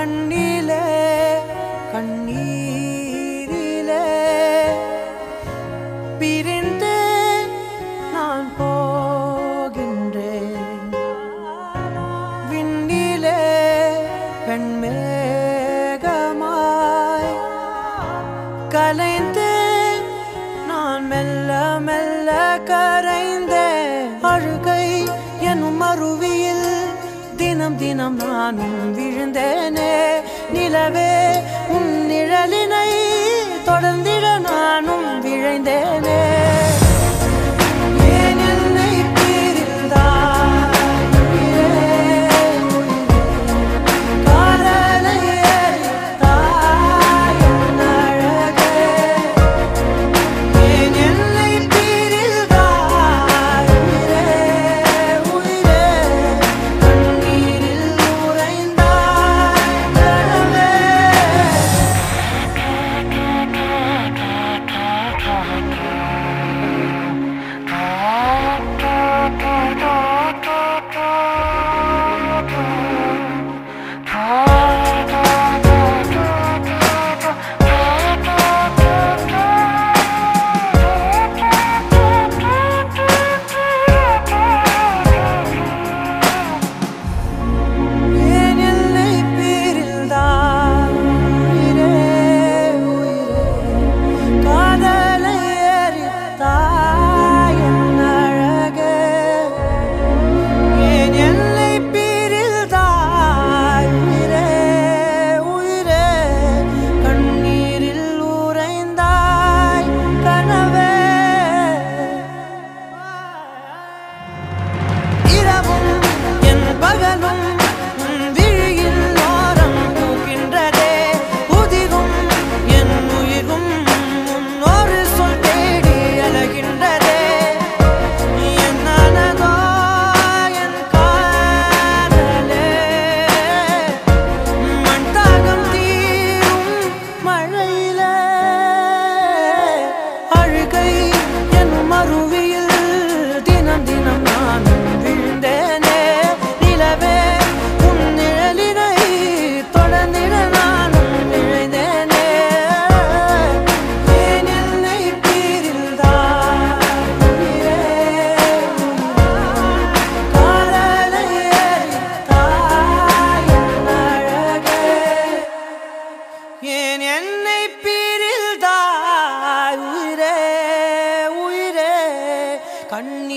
கண்ணிலே கண்ணீரிலே. பிரிந்து நான் போகின்றேன். விண்ணிலே பெண்மேகமாய் கலைந்து நான் மெல்ல மெல்ல கரைந்தேன் அழுகை எனும் அருவியில் தினம் தினம் நானும் விழுந்தேனே. நிலவே உன் நிழலினை தொடர்ந்து கண்